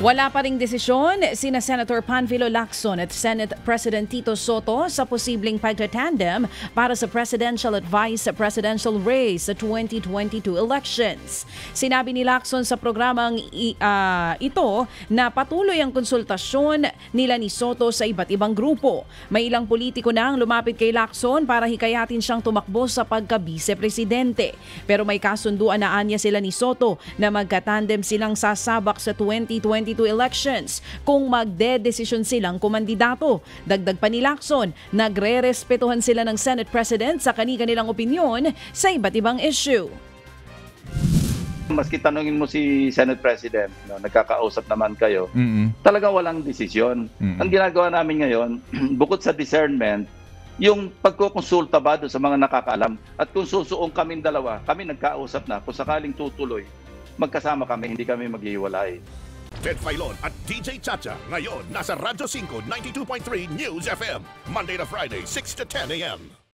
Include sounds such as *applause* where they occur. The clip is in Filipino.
Wala pa ring desisyon sina Senator Panfilo Lacson at Senate President Tito Soto sa posibleng pagtatandem para sa presidential at vice presidential race sa 2022 elections. Sinabi ni Lacson sa programang ah, ito na patuloy ang konsultasyon nila ni Soto sa iba't ibang grupo. May ilang politiko na ang lumapit kay Lacson para hikayatin siyang tumakbo sa pagka-vice-presidente. Pero may kasunduan na anya sila ni Soto na magkatandem silang sasabak sa 2022 elections kung magde-desisyon silang kumandidato. Dagdag pa ni Lacson, nagre-respetuhan sila ng Senate President sa kani-kanilang opinyon sa iba't ibang issue. Maski tanungin mo si Senate President, no, nagkakausap naman kayo, Mm-mm. talagang walang desisyon. Mm-mm. Ang ginagawa namin ngayon, *clears throat* bukod sa discernment, yung pagkukonsulta ba doon sa mga nakakaalam at kung susuong kaming dalawa, kami nagkausap na kung sakaling tutuloy, magkasama kami, hindi kami maghiwalay. Ted Filon at DJ Chacha. Ngayon, nasa Radyo 5, 92.3 News FM. Monday to Friday, 6 to 10 a.m.